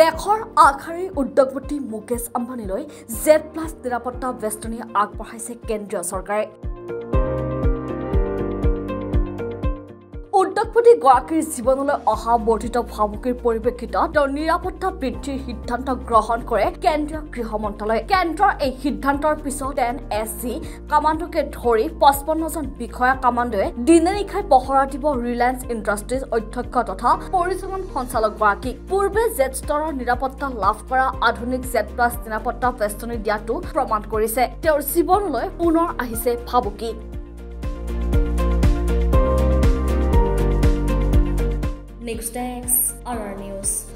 দেশৰ আগশাৰীৰ উদ্যোগপতি মুকেশ আম্বানীলৈ জেড প্লাছ নিৰাপত্তা বেষ্টনী আগবঢ়াইছে কেন্দ্ৰীয় চৰকাৰে। উদ্যোগপতিগৰাকীৰ জীৱনলৈ অহা বৰ্ধিত ভাবুকিৰ পৰিপ্ৰেক্ষিতত তেওঁৰ নিৰাপত্তা বৃদ্ধিৰ সিদ্ধান্ত গ্ৰহণ কৰে কেন্দ্ৰীয় গৃহ মন্ত্ৰালয়ে। কেন্দ্ৰৰ এই সিদ্ধান্তৰ পিছত এন এছ চি কামাণ্ডোকে ধৰি পঁচপন্নজন বিষয়া কামাণ্ডোৱে দিনে নিশাই পহৰা দিব ৰিলায়েন্স ইণ্ডাষ্ট্ৰিজ অধ্যক্ষ তথা পৰিচালন সঞ্চালকগৰাকীক। পূৰ্বে জেট ষ্টৰৰ নিৰাপত্তা লাভ কৰা আধুনিক জেট প্লাছ নিৰাপত্তা বেষ্টনী দিয়াটো প্ৰমাণ কৰিছে। তেওঁৰ জীৱনলৈ পুনৰ আহিছে ভাবুকি। next time on our news.